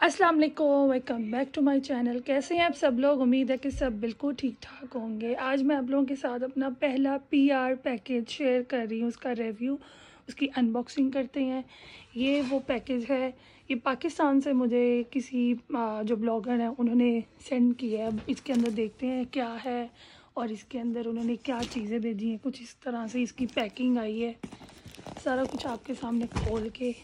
अस्सलाम वालेकुम welcome back to my channel कैसे हैं आप सब लोग? उम्मीद है कि सब बिल्कुल ठीक ठाक होंगे। आज मैं आप लोगों के साथ अपना पहला पीआर पैकेज शेयर कर रही हूँ, उसका रिव्यू उसकी अनबॉक्सिंग करते हैं। ये वो पैकेज है। ये पाकिस्तान से मुझे किसी जो ब्लॉगर हैं, उन्होंने सेंड किया है। इसके अंदर देखते हैं क्या है और इसके अंदर उन्होंने क्या चीज़ें भेजी हैं। कुछ इस तरह से इसकी पैकिंग आई है। सारा कुछ आपके सामने खोल के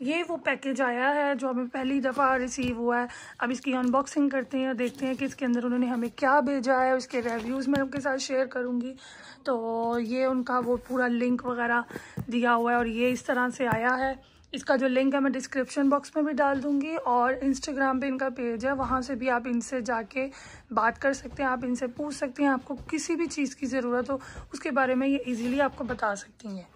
ये वो पैकेज आया है जो हमें पहली दफ़ा रिसीव हुआ है। अब इसकी अनबॉक्सिंग करते हैं और देखते हैं कि इसके अंदर उन्होंने हमें क्या भेजा है। उसके रिव्यूज़ मैं उनके साथ शेयर करूँगी। तो ये उनका वो पूरा लिंक वगैरह दिया हुआ है और ये इस तरह से आया है। इसका जो लिंक है, मैं डिस्क्रिप्शन बॉक्स में भी डाल दूँगी और इंस्टाग्राम पे इनका पेज है। वहाँ से भी आप इनसे जाके बात कर सकते हैं, आप इनसे पूछ सकते हैं। आपको किसी भी चीज़ की ज़रूरत हो, उसके बारे में ये ईज़िली आपको बता सकती हैं।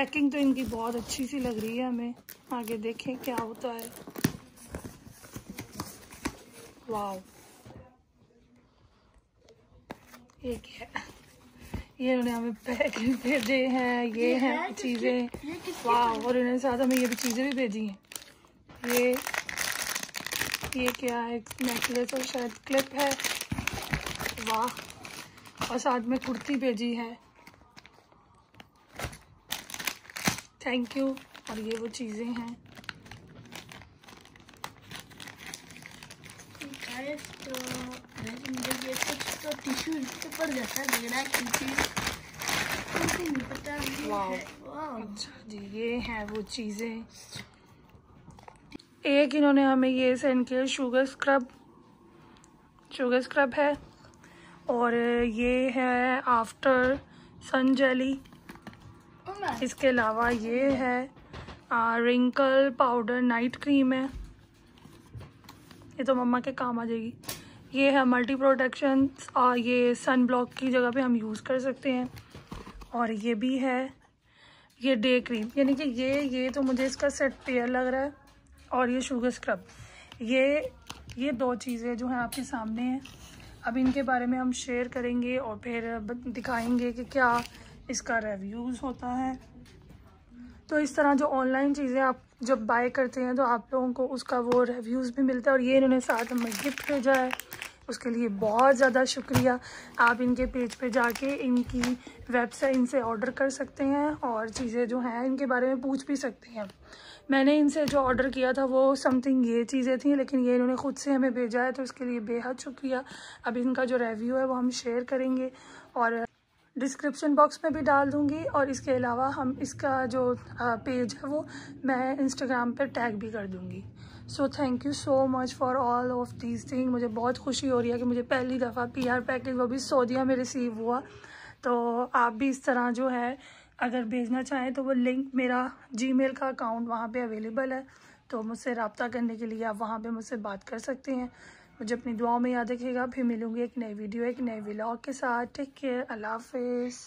पैकिंग तो इनकी बहुत अच्छी सी लग रही है हमें। आगे देखें क्या होता है। वाह ये क्या ये उन्होंने हमें पैकिंग भेजे हैं ये हैं चीज़ें। वाह और इन्होंने साथ हमें ये भी चीज़ें भी भेजी हैं। ये ये क्या है? नेकलेस और शायद क्लिप है। वाह। और साथ में कुर्ती भेजी है। थैंक यू और ये वो चीज़ें हैं। तो मुझे कुछ तो टिश्यू पेपर जैसा लग रहा है नहीं पता अच्छा जी ये हैं वो चीज़ें। एक इन्होंने हमें ये सेंड किया शुगर स्क्रब शुगर स्क्रब है। और ये है आफ्टर सन जेली इसके अलावा ये है आ, रिंकल पाउडर नाइट क्रीम है। ये तो मम्मा के काम आ जाएगी। ये है मल्टी प्रोटेक्शन और ये सन ब्लॉक की जगह पे हम यूज़ कर सकते हैं। और ये भी है ये डे क्रीम यानी कि ये ये तो मुझे इसका सेट पेयर लग रहा है और ये शुगर स्क्रब ये ये दो चीज़ें जो हैं आपके सामने हैं। अब इनके बारे में हम शेयर करेंगे और फिर दिखाएँगे कि क्या इसका रिव्यूज़ होता है। तो इस तरह जो ऑनलाइन चीज़ें आप जब बाय करते हैं तो आप लोगों को उसका वो रिव्यूज़ भी मिलता है और ये इन्होंने साथ हमें गिफ्ट भेजा है। उसके लिए बहुत ज़्यादा शुक्रिया। आप इनके पेज पे जाके इनकी वेबसाइट इनसे ऑर्डर कर सकते हैं और चीज़ें जो हैं, इनके बारे में पूछ भी सकते हैं। मैंने इनसे जो ऑर्डर किया था, वो समथिंग ये चीज़ें थी, लेकिन ये इन्होंने ख़ुद से हमें भेजा है तो इसके लिए बेहद शुक्रिया। अब इनका जो रिव्यू है, वो हम शेयर करेंगे और डिस्क्रिप्शन बॉक्स में भी डाल दूँगी और इसके अलावा हम इसका जो पेज है वो मैं इंस्टाग्राम पर टैग भी कर दूँगी। So thank you so much for all of these thing मुझे बहुत खुशी हो रही है कि मुझे पहली दफ़ा पीआर पैकेज वो भी सऊदिया में रिसीव हुआ। तो आप भी इस तरह जो है, अगर भेजना चाहें तो वो लिंक मेरा जीमेल का अकाउंट वहाँ पे अवेलेबल है। तो मुझसे रबता करने के लिए आप वहाँ पे मुझसे बात कर सकते हैं। मुझे अपनी दुआओं में याद रखिएगा, फिर मिलूँगी एक नई वीडियो, एक नए व्लॉग के साथ। टेक केयर अल्लाह हाफिज़।